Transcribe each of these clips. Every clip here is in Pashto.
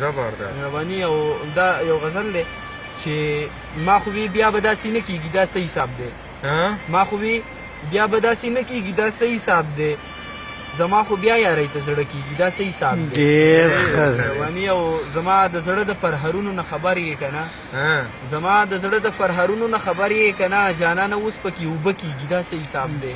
زبر ده رواني او دا یو غزل دی چې ما خو بیا به داسې نه کېږي دا صحیح حساب دی ما خو بیا به داسې نه کېږي دا صحیح حساب دی زما خو بیا یارۍ ته زړه کېږي دا صحیح حساب دی ډېر رواني او زما د زړه د پرهرونو نه خبر یې که نه زما د زړه د پرهرونو نه خبر یې که نه جانانه اوس پکې اوبه کېږي دا صحیح حساب دی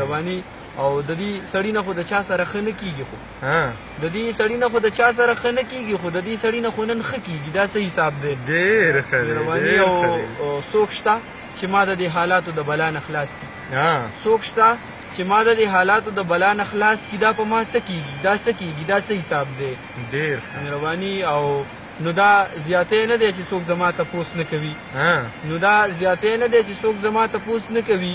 رواني او د دې سړی نه خو د چا سره خنه کیږي خو ها د دې سړی نه خو د چا سره خنه کیږي خو د دې سړی نه خو نن خکیږي دا صحیح حساب دی ډیر ښه دی او څوک شته چې ما د دې حالاتو د بلا نه خلاص کی ها څوک شته چې ما د دې حالاتو د بلا نه خلاص کی دا په ما سکیږي دا سکیږي دا صحیح حساب دی ډیر مهرباني او نو دا زیاتې نه دی چې څوک زما ته پوس نه کوي ها نو دا زیاتې نه دی چې څوک زما ته پوس نه کوي